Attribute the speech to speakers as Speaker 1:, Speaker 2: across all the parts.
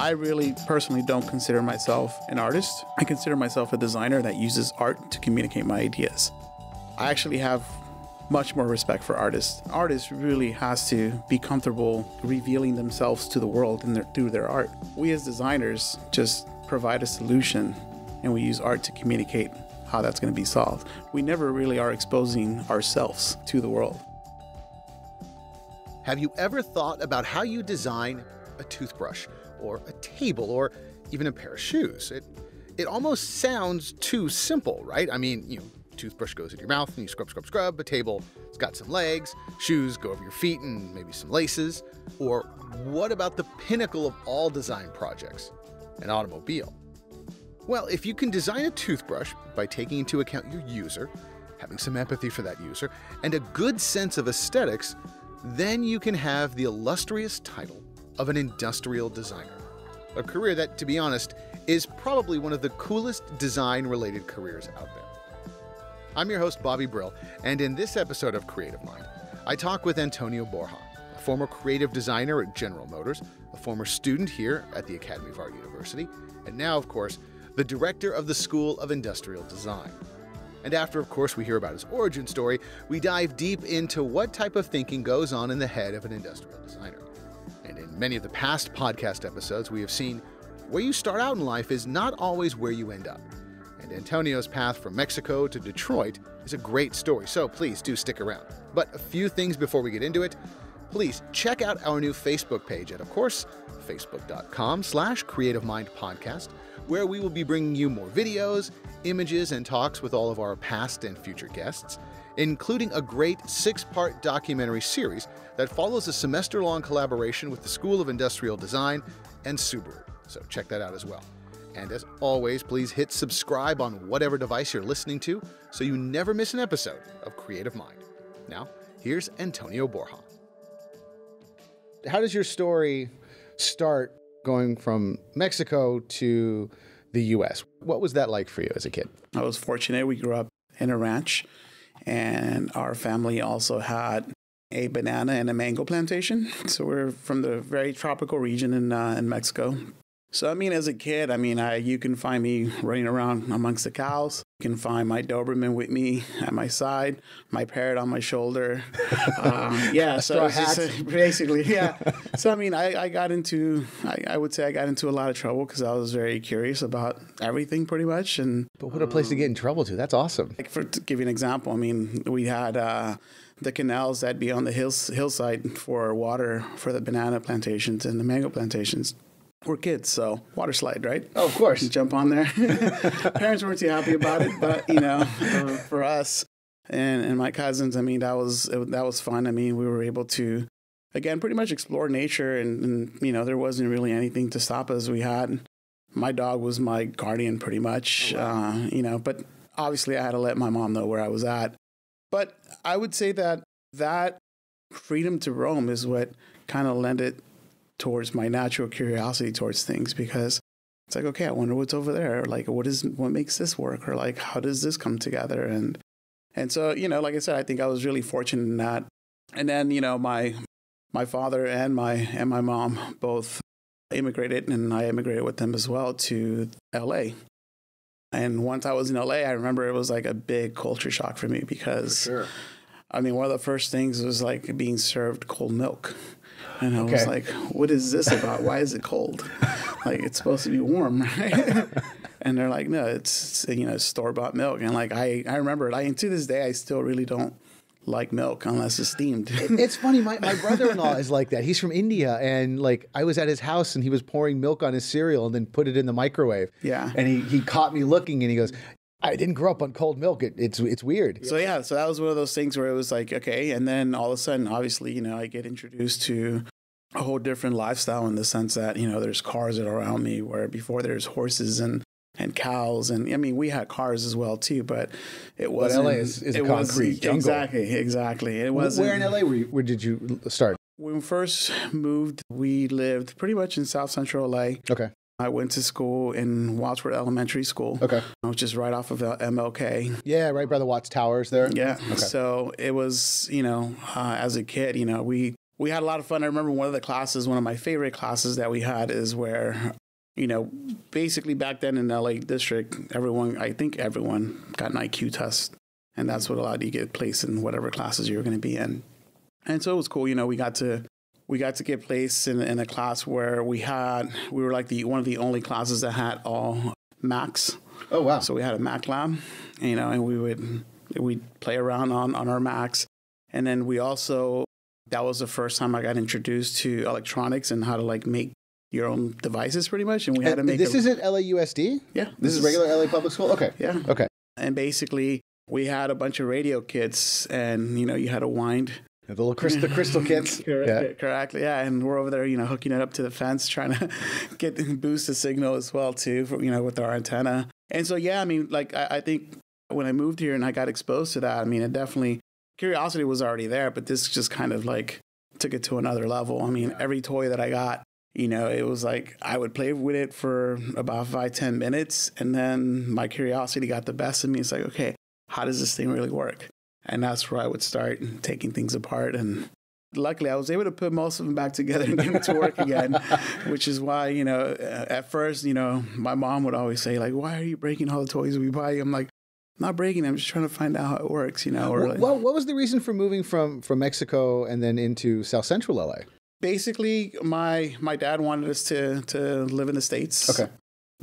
Speaker 1: I really personally don't consider myself an artist. I consider myself a designer that uses art to communicate my ideas. I actually have much more respect for artists. Artists really has to be comfortable revealing themselves to the world their, through their art. We as designers just provide a solution and we use art to communicate how that's going to be solved. We never really are exposing ourselves to the world.
Speaker 2: Have you ever thought about how you design a toothbrush or a table or even a pair of shoes? It it almost sounds too simple, right? I mean, you know, toothbrush goes in your mouth and you scrub, scrub, scrub. A table, it's got some legs. Shoes go over your feet and maybe some laces. Or what about the pinnacle of all design projects, an automobile? Well, if you can design a toothbrush by taking into account your user, having some empathy for that user, and a good sense of aesthetics, then you can have the illustrious title of an industrial designer. A career that, to be honest, is probably one of the coolest design related careers out there. I'm your host, Bobby Brill, and in this episode of Creative Mind, I talk with Antonio Borja, a former creative designer at General Motors, a former student here at the Academy of Art University, and now, of course, the director of the School of Industrial Design. And after, of course, we hear about his origin story, we dive deep into what type of thinking goes on in the head of an industrial designer. And in many of the past podcast episodes, we have seen where you start out in life is not always where you end up and Antonio's path from Mexico to Detroit is a great story, so please do stick around. But a few things before we get into it. Please check out our new Facebook page at, of course, facebook.com slash creative mind podcast, where we will be bringing you more videos, images, and talks with all of our past and future guests, including a great six part documentary series that follows a semester long collaboration with the School of Industrial Design and Subaru. So check that out as well. And as always, please hit subscribe on whatever device you're listening to so you never miss an episode of Creative Mind. Now, here's Antonio Borja. How does your story start going from Mexico to the US? What was that like for you as a kid?
Speaker 1: I was fortunate. We grew up in a ranch, and our family also had a banana and a mango plantation. So we're from the very tropical region in, uh, in Mexico, so I mean, as a kid, I mean, I you can find me running around amongst the cows. You can find my Doberman with me at my side, my parrot on my shoulder. um, yeah, so just, uh, basically, yeah. so I mean, I, I got into, I, I, would say, I got into a lot of trouble because I was very curious about everything, pretty much. And
Speaker 2: but what a place um, to get in trouble to. That's awesome.
Speaker 1: Like for to give you an example, I mean, we had. Uh, the canals that be on the hills, hillside for water for the banana plantations and the mango plantations we're kids, so water slide, right?
Speaker 2: Oh, of course.
Speaker 1: Jump on there. Parents weren't too happy about it, but you know, for, for us and, and my cousins, I mean, that was it, that was fun. I mean, we were able to again pretty much explore nature, and, and you know, there wasn't really anything to stop us. We had my dog was my guardian, pretty much. Oh, wow. uh, you know, but obviously, I had to let my mom know where I was at. But I would say that that freedom to roam is what kind of lent it towards my natural curiosity towards things because it's like, okay, I wonder what's over there. Like, what is what makes this work, or like, how does this come together? And and so, you know, like I said, I think I was really fortunate in that. And then, you know, my my father and my and my mom both immigrated, and I immigrated with them as well to L.A. And once I was in LA, I remember it was like a big culture shock for me because, for sure. I mean, one of the first things was like being served cold milk. And I okay. was like, what is this about? Why is it cold? like, it's supposed to be warm, right? and they're like, no, it's, you know, store bought milk. And like, I, I remember, like, and to this day, I still really don't like milk unless it's steamed.
Speaker 2: it's funny. My, my brother-in-law is like that. He's from India, and like I was at his house, and he was pouring milk on his cereal, and then put it in the microwave.
Speaker 1: Yeah.
Speaker 2: And he he caught me looking, and he goes, I didn't grow up on cold milk. It, it's it's weird.
Speaker 1: So yeah, so that was one of those things where it was like okay, and then all of a sudden, obviously, you know, I get introduced to a whole different lifestyle in the sense that you know there's cars that are around me where before there's horses and and cows and I mean we had cars as well too, but it wasn't.
Speaker 2: But LA is, is it concrete was, jungle.
Speaker 1: Exactly, exactly. It was
Speaker 2: Where in LA were you, where did you start?
Speaker 1: When we first moved, we lived pretty much in South Central LA.
Speaker 2: Okay.
Speaker 1: I went to school in Wadsworth Elementary School.
Speaker 2: Okay.
Speaker 1: Which is right off of MLK.
Speaker 2: Yeah, right by the Watts Towers there.
Speaker 1: Yeah. Okay. So it was, you know, uh, as a kid, you know, we we had a lot of fun. I remember one of the classes, one of my favorite classes that we had is where, you know, basically back then in LA district, everyone, I think everyone got an IQ test. And that's what allowed you to get placed in whatever classes you were going to be in. And so it was cool. You know, we got to we got to get placed in, in a class where we had we were like the one of the only classes that had all Macs.
Speaker 2: Oh wow!
Speaker 1: So we had a Mac lab, you know, and we would we'd play around on on our Macs, and then we also that was the first time I got introduced to electronics and how to like make your own devices, pretty much. And we had to make
Speaker 2: this. A, isn't LAUSD.
Speaker 1: Yeah,
Speaker 2: this, this is regular LA public school. Okay.
Speaker 1: Yeah.
Speaker 2: Okay.
Speaker 1: And basically, we had a bunch of radio kits, and you know, you had to wind
Speaker 2: the little crystal, the crystal kits.
Speaker 1: Correct, yeah. Correct. Yeah. And we're over there, you know, hooking it up to the fence, trying to get boost the signal as well too, for, you know, with our antenna. And so, yeah, I mean, like I, I think when I moved here and I got exposed to that, I mean, it definitely curiosity was already there, but this just kind of like took it to another level. I mean, every toy that I got, you know, it was like I would play with it for about five, ten minutes, and then my curiosity got the best of me. It's like, okay, how does this thing really work? And that's where I would start taking things apart. And luckily, I was able to put most of them back together and get them to work again, which is why, you know, at first, you know, my mom would always say, like, why are you breaking all the toys we buy? I'm like, not breaking. I'm just trying to find out how it works, you know. Or
Speaker 2: like, well, what was the reason for moving from, from Mexico and then into South Central LA?
Speaker 1: Basically, my my dad wanted us to to live in the states.
Speaker 2: Okay.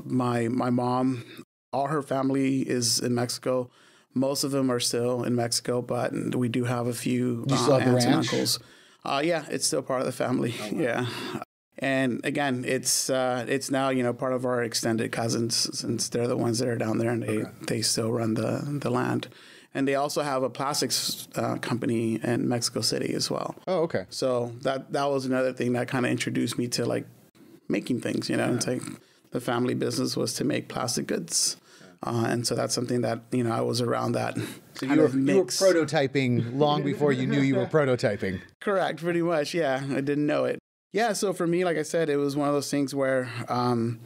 Speaker 1: My my mom, all her family is in Mexico most of them are still in Mexico, but we do have a few
Speaker 2: uh, aunts and uncles.
Speaker 1: Uh, yeah, it's still part of the family. Oh, wow. Yeah, and again, it's uh, it's now you know part of our extended cousins since they're the ones that are down there and they okay. they still run the the land. And they also have a plastics uh, company in Mexico City as well.
Speaker 2: Oh, okay.
Speaker 1: So that that was another thing that kind of introduced me to like making things. You know, yeah. it's like the family business was to make plastic goods. Uh, and so that's something that you know I was around that.
Speaker 2: So you were, you were prototyping long before you knew you were prototyping.
Speaker 1: Correct, pretty much. Yeah, I didn't know it. Yeah, so for me, like I said, it was one of those things where, um,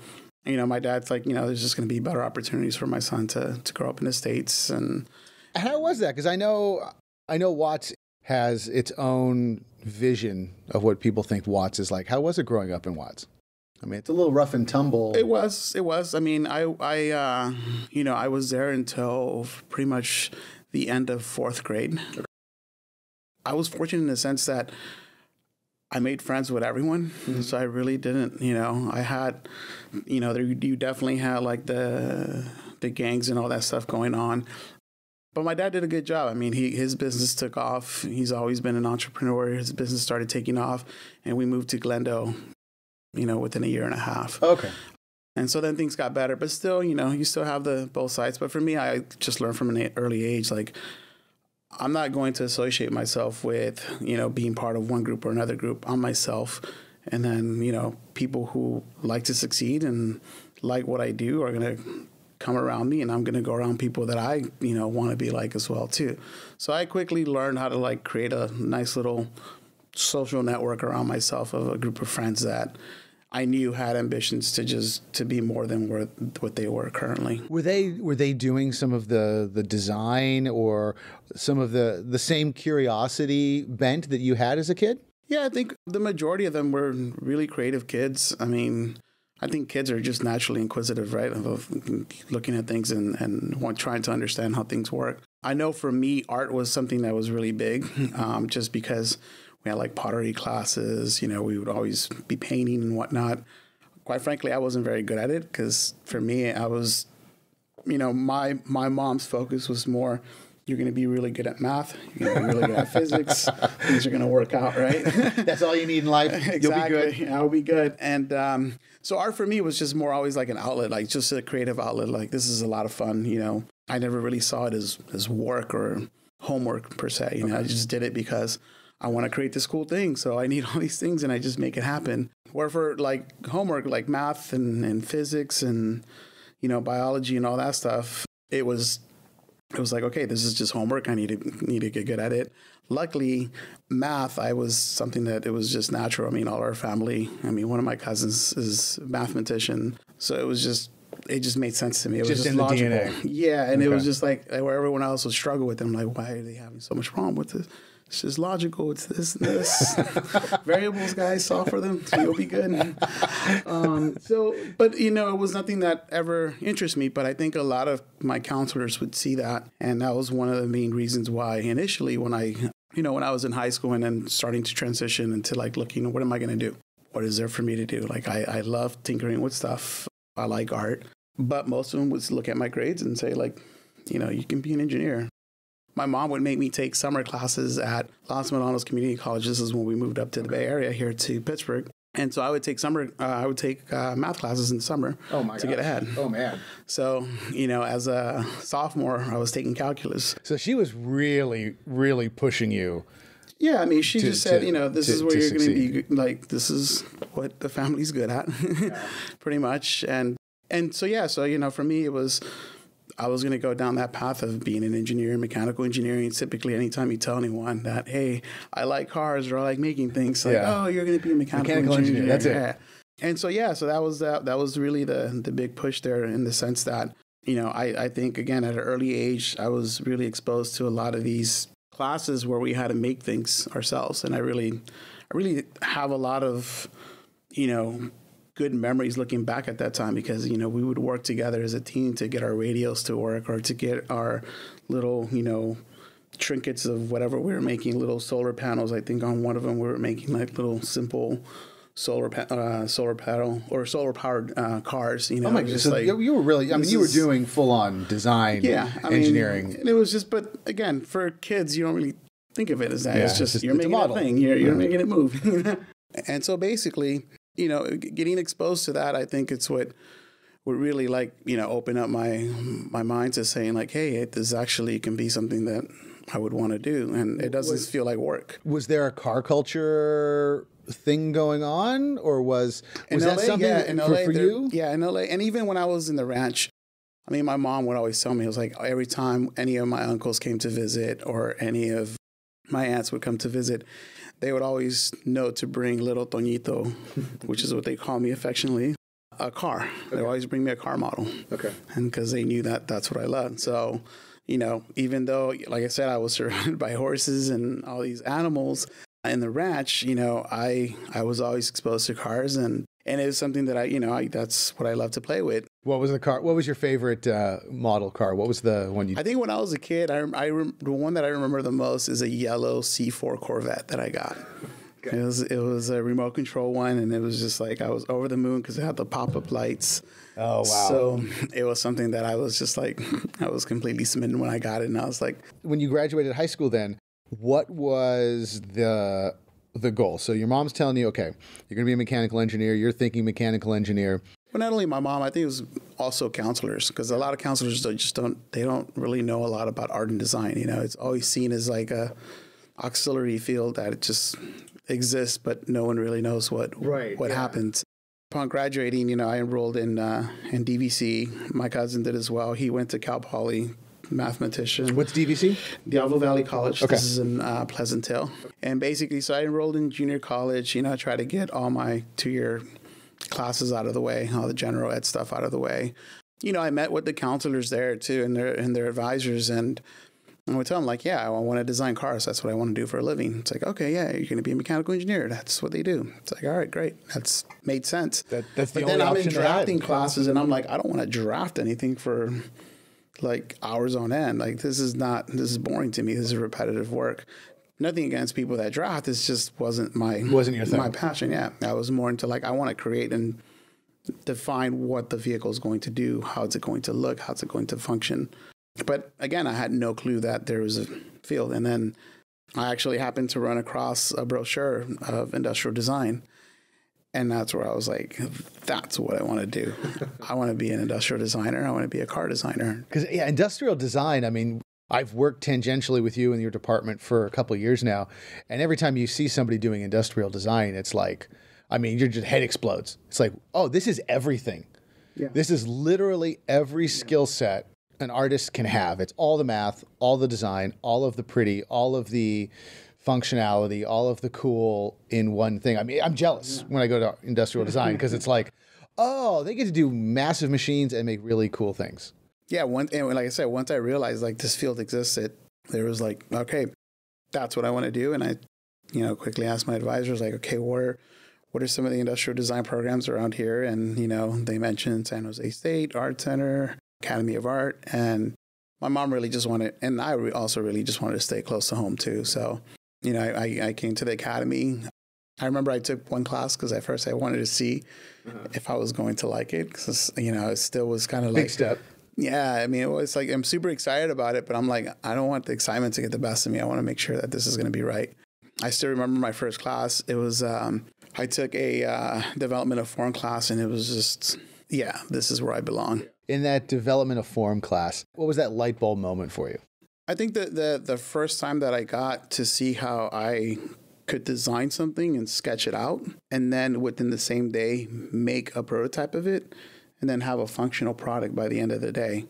Speaker 1: you know, my dad's like, you know, there's just going to be better opportunities for my son to to grow up in the states. And
Speaker 2: how was that? Because I know, I know Watts has its own vision of what people think Watts is like. How was it growing up in Watts? I mean, it's a little rough and tumble.
Speaker 1: It was. It was. I mean, I, I, uh, you know, I was there until pretty much the end of fourth grade. I was fortunate in the sense that I made friends with everyone, mm-hmm. so I really didn't. You know, I had, you know, there, you definitely had like the the gangs and all that stuff going on. But my dad did a good job. I mean, he his business took off. He's always been an entrepreneur. His business started taking off, and we moved to Glendo you know, within a year and a half.
Speaker 2: Okay.
Speaker 1: And so then things got better, but still, you know, you still have the both sides. But for me, I just learned from an early age, like I'm not going to associate myself with, you know, being part of one group or another group. I'm myself. And then, you know, people who like to succeed and like what I do are going to come around me and I'm going to go around people that I, you know, want to be like as well too. So I quickly learned how to like create a nice little social network around myself of a group of friends that I knew had ambitions to just to be more than what they were currently.
Speaker 2: Were they were they doing some of the the design or some of the the same curiosity bent that you had as a kid?
Speaker 1: Yeah, I think the majority of them were really creative kids. I mean, I think kids are just naturally inquisitive, right? Of looking at things and, and trying to understand how things work. I know for me, art was something that was really big, um, just because we had like pottery classes. You know, we would always be painting and whatnot. Quite frankly, I wasn't very good at it because for me, I was, you know, my my mom's focus was more. You're going to be really good at math. You're going to be really good at physics. Things are going to work out, right?
Speaker 2: That's all you need in life.
Speaker 1: exactly.
Speaker 2: You'll be good.
Speaker 1: I'll be good. And um, so art for me was just more always like an outlet, like just a creative outlet. Like this is a lot of fun. You know, I never really saw it as as work or homework per se. You know, I just did it because I want to create this cool thing. So I need all these things and I just make it happen. Where for like homework, like math and, and physics and, you know, biology and all that stuff, it was it was like, okay, this is just homework. I need to need to get good at it. Luckily, math, I was something that it was just natural. I mean, all our family, I mean, one of my cousins is a mathematician. So it was just it just made sense to me. It
Speaker 2: just
Speaker 1: was just
Speaker 2: in
Speaker 1: logical.
Speaker 2: the DNA.
Speaker 1: Yeah, and okay. it was just like where everyone else would struggle with it. I'm like, why are they having so much problem with this? It's just logical. It's this and this. Variables, guys, solve for them. You'll be good. Um, so, but you know, it was nothing that ever interested me. But I think a lot of my counselors would see that, and that was one of the main reasons why initially, when I, you know, when I was in high school and then starting to transition into like looking, what am I going to do? What is there for me to do? Like I, I love tinkering with stuff. I like art, but most of them would look at my grades and say like, you know, you can be an engineer. My mom would make me take summer classes at Los Medanos Community College. This is when we moved up to the Bay Area here to Pittsburg. And so I would take summer, uh, I would take uh, math classes in the summer
Speaker 2: Oh my
Speaker 1: to get ahead.
Speaker 2: Oh man.
Speaker 1: So, you know, as a sophomore, I was taking calculus.
Speaker 2: So she was really, really pushing you.
Speaker 1: Yeah, I mean, she
Speaker 2: To-
Speaker 1: just said,
Speaker 2: to-
Speaker 1: you know, this
Speaker 2: to-
Speaker 1: is where
Speaker 2: to
Speaker 1: you're going to be. Like, this is what the family's good at, pretty much. And and so yeah, so you know, for me, it was I was going to go down that path of being an engineer, mechanical engineering. Typically, anytime you tell anyone that, hey, I like cars or I like making things, like,
Speaker 2: Yeah.
Speaker 1: oh, you're going to be a mechanical,
Speaker 2: Mechanical engineer,
Speaker 1: engineer.
Speaker 2: that's it.
Speaker 1: Yeah. And so yeah, so that was that. That was really the the big push there in the sense that you know I I think again at an early age I was really exposed to a lot of these classes where we had to make things ourselves, and I really I really have a lot of you know good memories looking back at that time because you know we would work together as a team to get our radios to work or to get our little you know trinkets of whatever we were making little solar panels i think on one of them we were making like little simple solar pa- uh, solar panel or solar powered uh, cars you know
Speaker 2: Oh my
Speaker 1: just
Speaker 2: So
Speaker 1: like
Speaker 2: you, were really. I mean, you were doing full on design.
Speaker 1: yeah I mean,
Speaker 2: engineering.
Speaker 1: and it was just but again for kids you don't really think of it as that
Speaker 2: Yeah,
Speaker 1: it's
Speaker 2: it's
Speaker 1: just
Speaker 2: just-
Speaker 1: you're
Speaker 2: it's
Speaker 1: making a,
Speaker 2: model.
Speaker 1: thing you're, you're
Speaker 2: Yeah.
Speaker 1: making it move and so basically you know getting exposed to that i think it's what would really like you know open up my my mind to saying like hey it, this actually can be something that i would want to do and it doesn't feel like work
Speaker 2: was there a car culture thing going on, or was was
Speaker 1: in
Speaker 2: that
Speaker 1: LA,
Speaker 2: something
Speaker 1: yeah, in
Speaker 2: for,
Speaker 1: LA,
Speaker 2: for you?
Speaker 1: Yeah, in LA. And even when I was in the ranch, I mean, my mom would always tell me, it was like every time any of my uncles came to visit or any of my aunts would come to visit, they would always know to bring little Toñito, which is what they call me affectionately, a car. They always bring me a car model.
Speaker 2: Okay.
Speaker 1: And because they knew that that's what I loved. So, you know, even though, like I said, I was surrounded by horses and all these animals in the ranch, you know, I I was always exposed to cars and and it was something that I, you know, I, that's what I love to play with.
Speaker 2: What was the car? What was your favorite uh, model car? What was the one you?
Speaker 1: I think when I was a kid, I, I the one that I remember the most is a yellow C4 Corvette that I got. It was it was a remote control one, and it was just like I was over the moon because it had the pop up lights.
Speaker 2: oh wow!
Speaker 1: So it was something that I was just like I was completely smitten when I got it, and I was like,
Speaker 2: when you graduated high school, then what was the the goal? So your mom's telling you, okay, you're going to be a mechanical engineer. You're thinking mechanical engineer.
Speaker 1: Well, not only my mom, I think it was also counselors because a lot of counselors don't- just don't they don't really know a lot about art and design. You know, it's always seen as like a auxiliary field that it just exists, but no one really knows what
Speaker 2: Right,
Speaker 1: what
Speaker 2: yeah.
Speaker 1: happens. Upon graduating, you know, I enrolled in uh, in DVC. My cousin did as well. He went to Cal Poly, mathematician.
Speaker 2: What's DVC?
Speaker 1: Diablo Valley College.
Speaker 2: Okay.
Speaker 1: This is in uh, Pleasant Hill. And basically, so I enrolled in junior college. You know, I tried to get all my two year classes out of the way, all the general ed stuff out of the way. You know, I met with the counselors there too, and their and their advisors, and I would tell them like, yeah, I want to design cars. That's what I want to do for a living. It's like, okay, yeah, you're going to be a mechanical engineer. That's what they do. It's like, all right, great. That's made sense.
Speaker 2: That- that's the
Speaker 1: but then I'm in
Speaker 2: option they had.
Speaker 1: drafting classes, and I'm like, I don't want to draft anything for like hours on end. Like this is not this is boring to me. This is repetitive work. Nothing against people that draft. This just wasn't my
Speaker 2: Wasn't your thing.
Speaker 1: My passion. Yeah, I was more into like I want to create and define what the vehicle is going to do, how it's going to look, how's it going to function. But again, I had no clue that there was a field. And then I actually happened to run across a brochure of industrial design. And that's where I was like, that's what I want to do. I want to be an industrial designer. I want to be a car designer.
Speaker 2: Because yeah, industrial design. I mean, I've worked tangentially with you in your department for a couple of years now, and every time you see somebody doing industrial design, it's like, I mean, your just head explodes. It's like, oh, this is everything.
Speaker 1: Yeah.
Speaker 2: This is literally every skill set an artist can have. It's all the math, all the design, all of the pretty, all of the functionality, all of the cool in one thing. I mean, I'm jealous when I go to industrial design because it's like, oh, they get to do massive machines and make really cool things.
Speaker 1: Yeah, one and like I said, once I realized like this field existed, there was like, okay, that's what I want to do. And I, you know, quickly asked my advisors, like, okay, where, what are some of the industrial design programs around here? And, you know, they mentioned San Jose State, Art Center, Academy of Art. And my mom really just wanted, and I also really just wanted to stay close to home too. So, you know, I, I came to the academy. I remember I took one class because at first I wanted to see uh-huh. if I was going to like it because, you know, it still was kind of like.
Speaker 2: Big step.
Speaker 1: Yeah, I mean, it was like I'm super excited about it, but I'm like, I don't want the excitement to get the best of me. I want to make sure that this is going to be right. I still remember my first class. It was um, I took a uh, development of form class, and it was just, yeah, this is where I belong.
Speaker 2: In that development of form class, what was that light bulb moment for you?
Speaker 1: I think that the the first time that I got to see how I could design something and sketch it out, and then within the same day make a prototype of it and then have a functional product by the end of the day.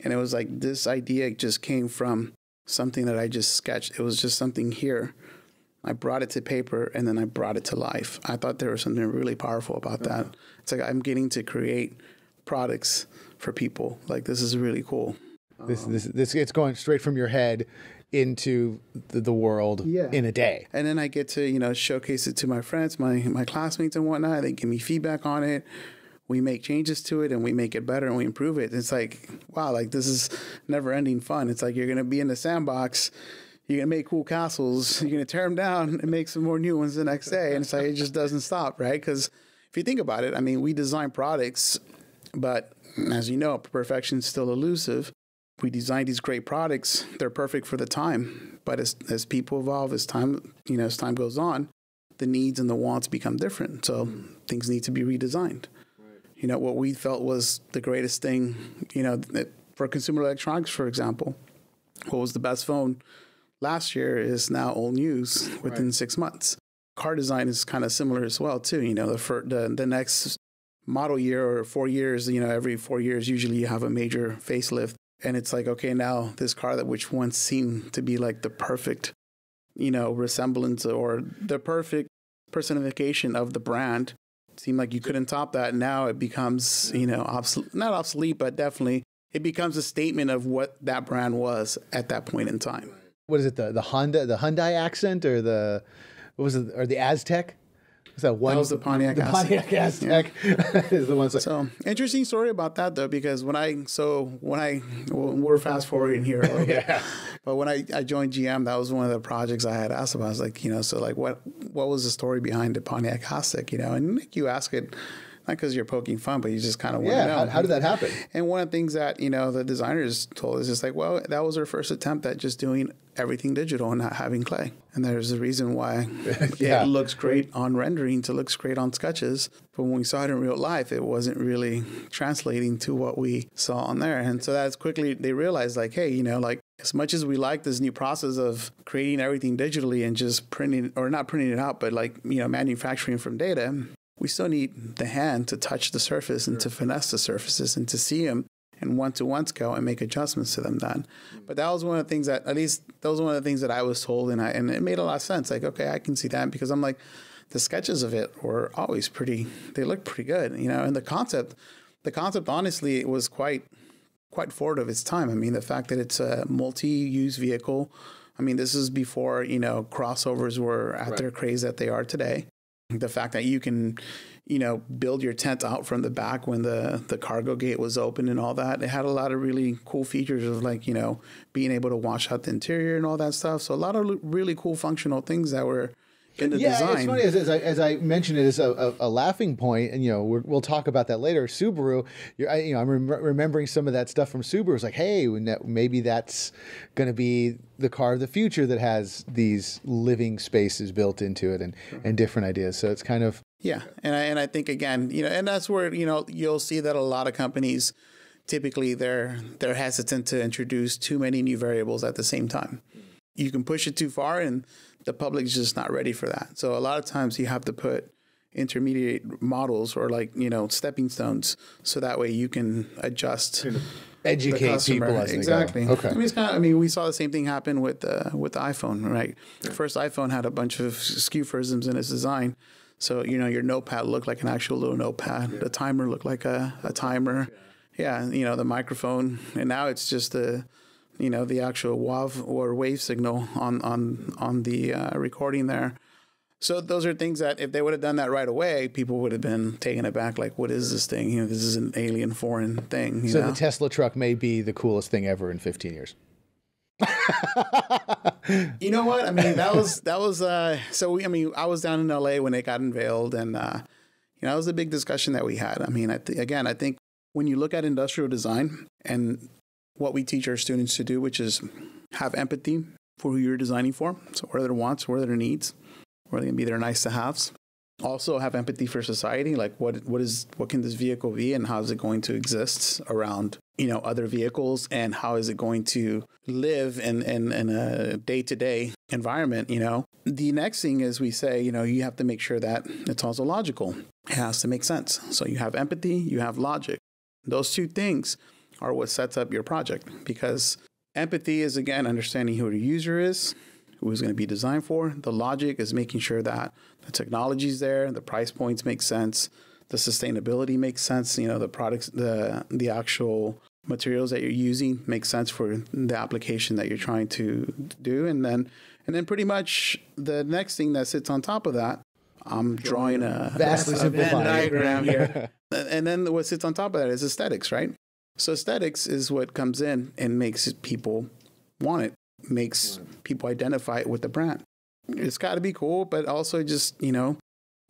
Speaker 1: And it was like this idea just came from something that I just sketched. It was just something here. I brought it to paper and then I brought it to life. I thought there was something really powerful about that. It's like I'm getting to create products for people. Like this is really cool.
Speaker 2: This um, this this it's going straight from your head into the, the world yeah. in a day.
Speaker 1: And then I get to, you know, showcase it to my friends, my my classmates and whatnot. They give me feedback on it we make changes to it and we make it better and we improve it. It's like, wow, like this is never ending fun. It's like you're going to be in the sandbox, you're going to make cool castles, you're going to tear them down and make some more new ones the next day. And it's like, it just doesn't stop, right? Because if you think about it, I mean, we design products, but as you know, perfection is still elusive. We design these great products, they're perfect for the time. But as, as people evolve, as time, you know, as time goes on, the needs and the wants become different. So things need to be redesigned you know, what we felt was the greatest thing, you know, for consumer electronics, for example, what was the best phone last year is now old news within right. six months. Car design is kind of similar as well, too. You know, the, for the, the next model year or four years, you know, every four years, usually you have a major facelift. And it's like, okay, now this car that which once seemed to be like the perfect, you know, resemblance or the perfect personification of the brand seemed like you couldn't top that. Now it becomes, you know, obsolete, not obsolete, but definitely it becomes a statement of what that brand was at that point in time.
Speaker 2: What is it? The the Honda, the Hyundai Accent, or the what was it? Or the Aztek?
Speaker 1: Was that one? That was the Pontiac.
Speaker 2: The Pontiac Aztek yeah. is the one.
Speaker 1: So interesting story about that though, because when I so when I we're fast forwarding here, yeah. But when I, I joined GM, that was one of the projects I had asked about. I was like, you know, so like what what was the story behind the Pontiac Aztek? You know, and you ask it not because you're poking fun, but you just kind of want
Speaker 2: yeah,
Speaker 1: to know.
Speaker 2: How, how, did that happen?
Speaker 1: And one of the things that you know the designers told us is like, well, that was our first attempt at just doing everything digital and not having clay. And there's a reason why yeah. it looks great on renderings, it looks great on sketches, but when we saw it in real life, it wasn't really translating to what we saw on there. And so that's quickly they realized like, hey, you know, like as much as we like this new process of creating everything digitally and just printing or not printing it out, but like, you know, manufacturing from data, we still need the hand to touch the surface and to finesse the surfaces and to see them and one to one scale and make adjustments to them then. Mm. But that was one of the things that at least that was one of the things that I was told and I and it made a lot of sense. Like, okay, I can see that because I'm like the sketches of it were always pretty they look pretty good, you know, and the concept the concept honestly it was quite quite forward of its time. I mean, the fact that it's a multi-use vehicle. I mean, this is before, you know, crossovers were at right. their craze that they are today the fact that you can you know build your tent out from the back when the the cargo gate was open and all that. It had a lot of really cool features of like you know being able to wash out the interior and all that stuff. So a lot of really cool functional things that were in the
Speaker 2: yeah,
Speaker 1: design.
Speaker 2: it's funny as, as, I, as I mentioned it as a, a, a laughing point, and you know we will talk about that later. Subaru, I, you know, I'm rem- remembering some of that stuff from Subaru. It's like, hey, maybe that's going to be the car of the future that has these living spaces built into it and and different ideas. So it's kind of
Speaker 1: yeah, and I, and I think again, you know, and that's where you know you'll see that a lot of companies typically they're they're hesitant to introduce too many new variables at the same time. You can push it too far and the public's just not ready for that. So a lot of times you have to put intermediate models or like you know stepping stones, so that way you can adjust.
Speaker 2: Educate people
Speaker 1: exactly.
Speaker 2: Okay.
Speaker 1: I mean, kind of, I mean, we saw the same thing happen with the with the iPhone, right? The first iPhone had a bunch of SKUisms in its design. So, you know, your notepad looked like an actual little notepad. Yeah. The timer looked like a, a timer. Yeah. yeah, you know, the microphone. And now it's just the you know, the actual WAV or wave signal on on on the uh, recording there. So those are things that if they would have done that right away, people would have been taken aback. Like, what is this thing? You know, this is an alien, foreign thing.
Speaker 2: so
Speaker 1: know?
Speaker 2: the Tesla truck may be the coolest thing ever in 15 years.
Speaker 1: you know what? I mean, that was that was. Uh, so we, I mean, I was down in L.A. when it got unveiled, and uh, you know, that was a big discussion that we had. I mean, I th- again, I think when you look at industrial design and what we teach our students to do, which is have empathy for who you're designing for. So, what are their wants? What are their needs? What are going to be their nice to haves? Also, have empathy for society. Like, what what is what can this vehicle be, and how is it going to exist around you know other vehicles, and how is it going to live in in, in a day to day environment? You know, the next thing is we say, you know, you have to make sure that it's also logical. It has to make sense. So you have empathy, you have logic. Those two things are what sets up your project because empathy is again understanding who the user is, who is going to be designed for. The logic is making sure that the technology is there, the price points make sense, the sustainability makes sense. You know, the products, the the actual materials that you're using make sense for the application that you're trying to do, and then and then pretty much the next thing that sits on top of that. I'm drawing a,
Speaker 2: Vastly simplified.
Speaker 1: diagram here. and then what sits on top of that is aesthetics, right? So aesthetics is what comes in and makes people want it, makes mm. people identify it with the brand. It's got to be cool, but also just, you know,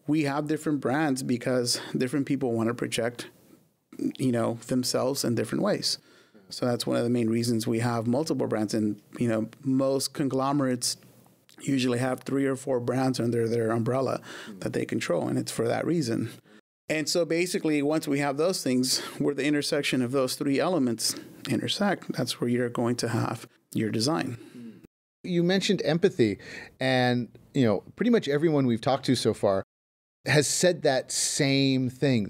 Speaker 1: we have different brands because different people want to project, you know, themselves in different ways. Mm. So that's one of the main reasons we have multiple brands. And, you know, most conglomerates usually have three or four brands under their umbrella mm. that they control. And it's for that reason. And so basically, once we have those things where the intersection of those three elements intersect, that's where you're going to have your design.
Speaker 2: You mentioned empathy, and you know, pretty much everyone we've talked to so far has said that same thing.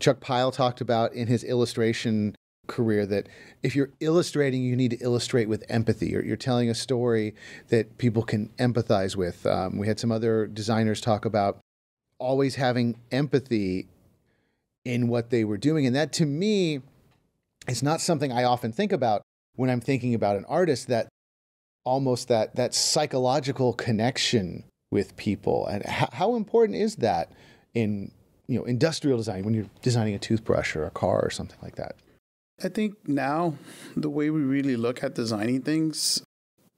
Speaker 2: Chuck Pyle talked about in his illustration career that if you're illustrating, you need to illustrate with empathy. You're, you're telling a story that people can empathize with. Um, we had some other designers talk about always having empathy in what they were doing. And that to me is not something I often think about when I'm thinking about an artist that almost that that psychological connection with people. And how, how important is that in you know industrial design when you're designing a toothbrush or a car or something like that?
Speaker 1: I think now the way we really look at designing things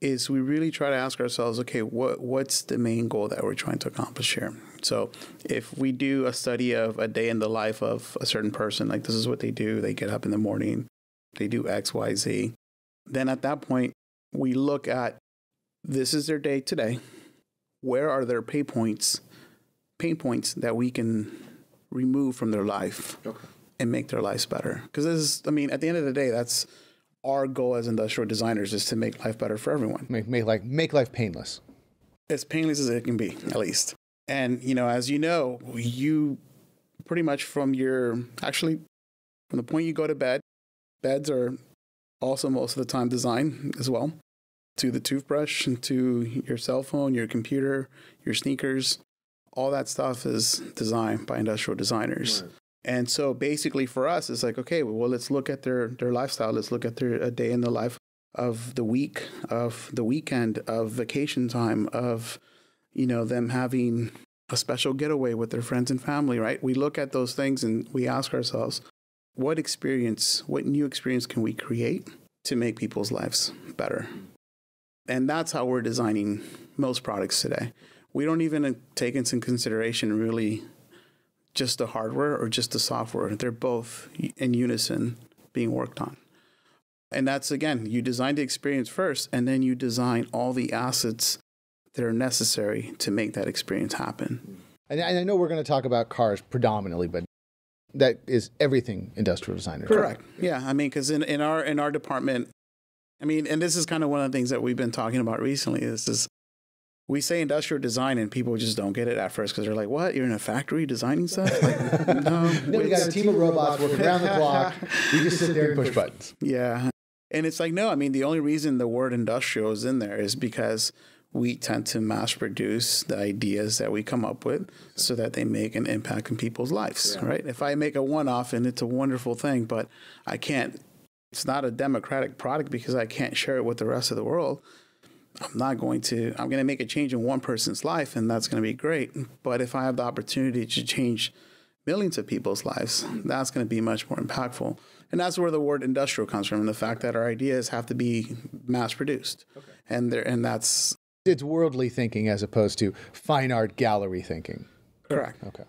Speaker 1: is we really try to ask ourselves, okay, what what's the main goal that we're trying to accomplish here? So if we do a study of a day in the life of a certain person, like this is what they do, they get up in the morning, they do X, Y, Z, then at that point we look at this is their day today. Where are their pay points, pain points that we can remove from their life
Speaker 3: Okay.
Speaker 1: and make their lives better? Because this is, I mean, at the end of the day, that's our goal as industrial designers is to make life better for everyone
Speaker 2: Make, make like make life painless.
Speaker 1: as painless as it can be, at least. And you know, as you know, you pretty much from your actually from the point you go to bed, beds are also most of the time designed as well. To the toothbrush and to your cell phone, your computer, your sneakers, all that stuff is designed by industrial designers. And so basically for us, it's like, okay, well, let's look at their, their lifestyle. Let's look at their a day in the life of the week, of the weekend, of vacation time, of, you know, them having a special getaway with their friends and family, right? We look at those things and we ask ourselves, what experience, what new experience can we create to make people's lives better? And that's how we're designing most products today. We don't even take into consideration really just the hardware or just the software. They're both in unison being worked on. And that's again, you design the experience first, and then you design all the assets that are necessary to make that experience happen.
Speaker 2: And I, know we're going to talk about cars predominantly, but that is everything industrial designer.
Speaker 1: Correct. Yeah, I mean, because in, in our in our department, I mean, and this is kind of one of the things that we've been talking about recently. Is is we say industrial design, and people just don't get it at first because they're like, "What? You're in a factory designing stuff?" Like, no,
Speaker 2: No, we got a team of robots working around the clock. We just sit there and push buttons.
Speaker 1: Yeah. And it's like, no, I mean, the only reason the word industrial is in there is because we tend to mass produce the ideas that we come up with so that they make an impact in people's lives, right? If I make a one off and it's a wonderful thing, but I can't it's not a democratic product because I can't share it with the rest of the world. I'm not going to, I'm going to make a change in one person's life and that's going to be great. But if I have the opportunity to change millions of people's lives, that's going to be much more impactful. And that's where the word industrial comes from, and the fact that our ideas have to be mass produced. Okay. And there, and that's
Speaker 4: it's worldly thinking as opposed to fine art gallery thinking.
Speaker 1: Correct.
Speaker 4: Okay.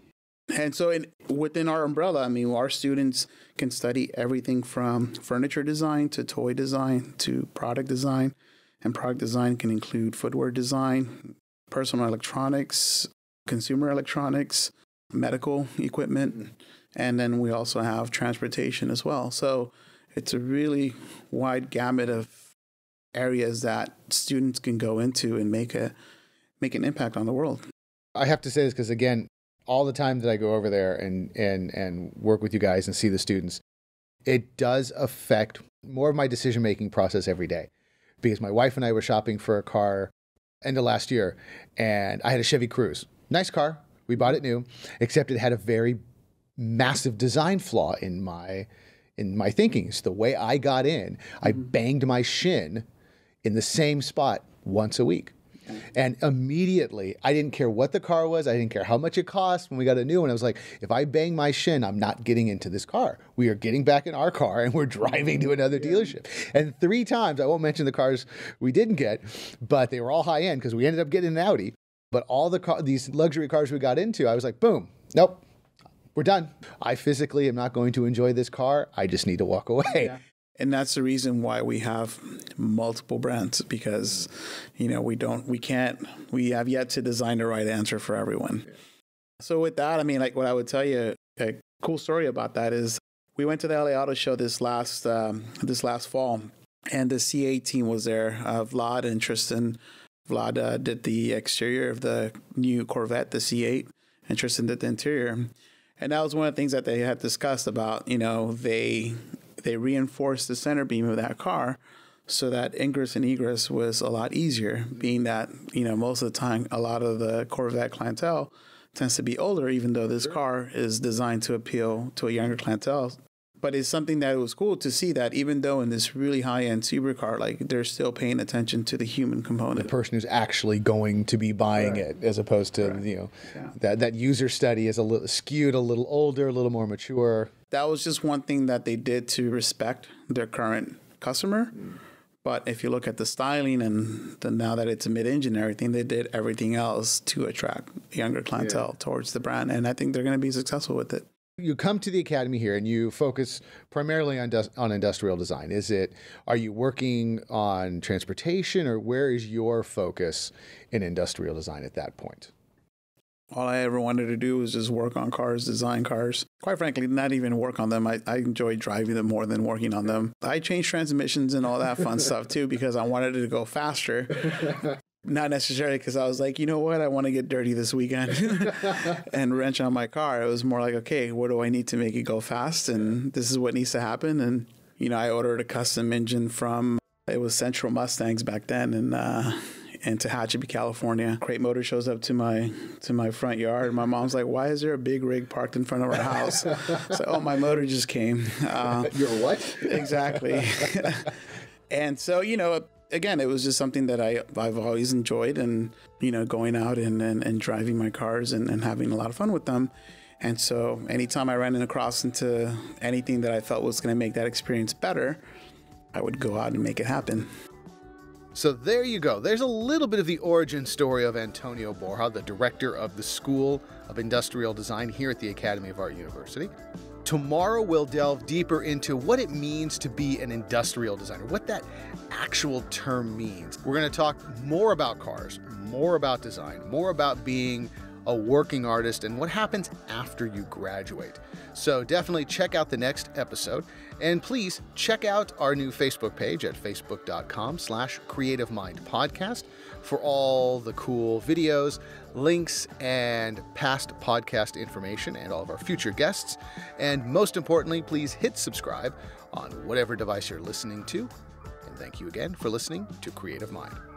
Speaker 1: And so, in, within our umbrella, I mean, our students can study everything from furniture design to toy design to product design. And product design can include footwear design, personal electronics, consumer electronics, medical equipment, and then we also have transportation as well. So it's a really wide gamut of areas that students can go into and make a make an impact on the world.
Speaker 4: I have to say this because again, all the time that I go over there and and and work with you guys and see the students, it does affect more of my decision making process every day because my wife and I were shopping for a car end of last year, and I had a Chevy Cruze. Nice car. We bought it new, except it had a very massive design flaw in my in my thinking. It's the way I got in. I mm-hmm. banged my shin in the same spot once a week. And immediately, I didn't care what the car was. I didn't care how much it cost. When we got a new one, I was like, if I bang my shin, I'm not getting into this car. We are getting back in our car and we're driving to another dealership. And three times, I won't mention the cars we didn't get, but they were all high end because we ended up getting an Audi. But all the car, these luxury cars we got into, I was like, boom, nope, we're done. I physically am not going to enjoy this car. I just need to walk away. Yeah.
Speaker 1: And that's the reason why we have multiple brands because, you know, we don't, we can't, we have yet to design the right answer for everyone. So with that, I mean, like what I would tell you, a cool story about that is we went to the LA Auto Show this last um, this last fall, and the C8 team was there. Uh, Vlad and Tristan. Vlad uh, did the exterior of the new Corvette, the C8, and Tristan did the interior. And that was one of the things that they had discussed about. You know, they they reinforced the center beam of that car so that ingress and egress was a lot easier, being that, you know, most of the time, a lot of the Corvette clientele tends to be older, even though this car is designed to appeal to a younger clientele. But it's something that was cool to see that even though in this really high end supercar, like they're still paying attention to the human component.
Speaker 4: The person who's actually going to be buying right. it, as opposed to right. you know yeah. that that user study is a little skewed, a little older, a little more mature
Speaker 1: that was just one thing that they did to respect their current customer. But if you look at the styling and the, now that it's a mid-engine and everything, they did everything else to attract younger clientele yeah. towards the brand, and I think they're going to be successful with it.
Speaker 4: You come to the academy here and you focus primarily on on industrial design. Is it are you working on transportation or where is your focus in industrial design at that point?
Speaker 1: all I ever wanted to do was just work on cars, design cars. Quite frankly, not even work on them. I, I enjoy driving them more than working on them. I changed transmissions and all that fun stuff too because I wanted it to go faster. Not necessarily because I was like, you know what, I want to get dirty this weekend and wrench on my car. It was more like, okay, what do I need to make it go fast? And this is what needs to happen. And, you know, I ordered a custom engine from, it was Central Mustangs back then. And, uh, in Tehachapi, California. Crate Motor shows up to my to my front yard. My mom's like, "Why is there a big rig parked in front of our house?" so, oh, my motor just came.
Speaker 4: Uh, Your what?
Speaker 1: Exactly. and so, you know, again, it was just something that I I've always enjoyed, and you know, going out and and, and driving my cars and, and having a lot of fun with them. And so, anytime I ran across into anything that I felt was going to make that experience better, I would go out and make it happen.
Speaker 2: So there you go. There's a little bit of the origin story of Antonio Borja, the director of the School of Industrial Design here at the Academy of Art University. Tomorrow we'll delve deeper into what it means to be an industrial designer, what that actual term means. We're going to talk more about cars, more about design, more about being a working artist and what happens after you graduate. So definitely check out the next episode. And please check out our new Facebook page at facebook.com slash creative mind podcast for all the cool videos, links, and past podcast information and all of our future guests. And most importantly, please hit subscribe on whatever device you're listening to. And thank you again for listening to Creative Mind.